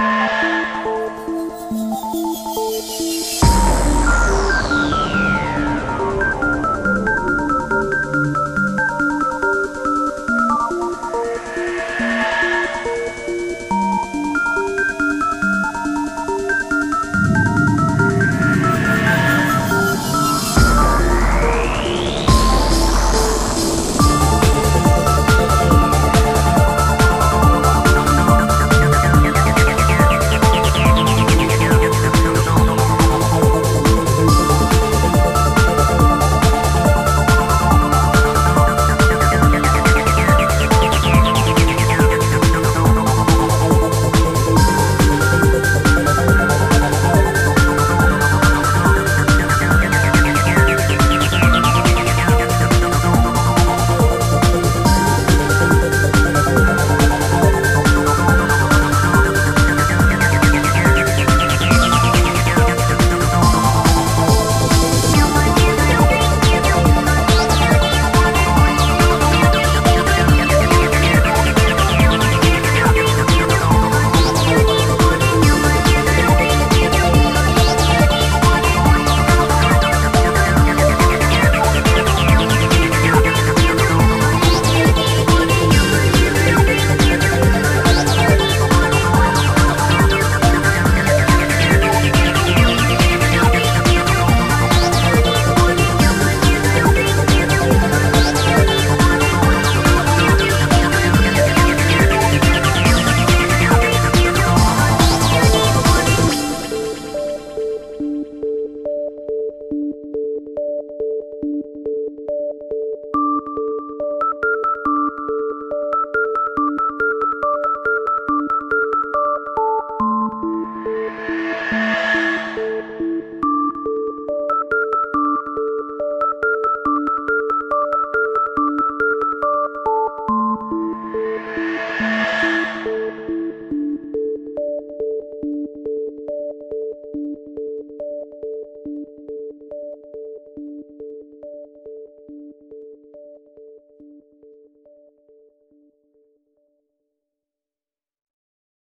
Yeah.